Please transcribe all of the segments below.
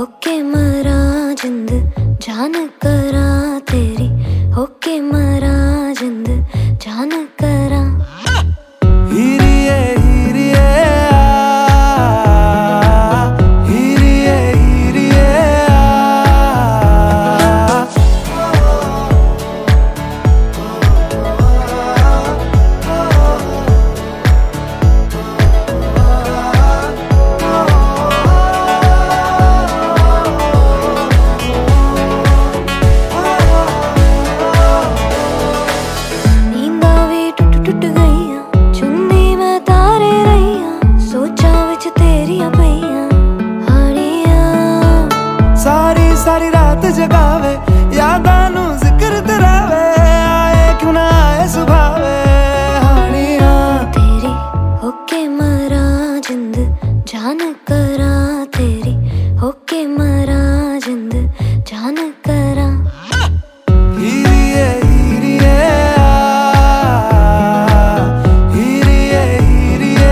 okay मरा जिंद जान करा तेरी ओके मरा जान करा तेरी होके मरा जिंद जान करा ਹੀਰੀਏ ਹੀਰੀਏ ਹੀਰੀਏ ਹੀਰੀਏ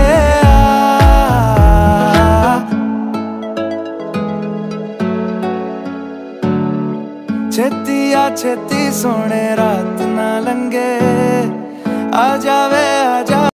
ਛੇਤੀ ਆ ਛੇਤੀ ਸੋਹਣੇ ਰਾਤ ਨਾ ਲੰਗੇ ਆ ਜਾਵੇ ਆ ਜਾ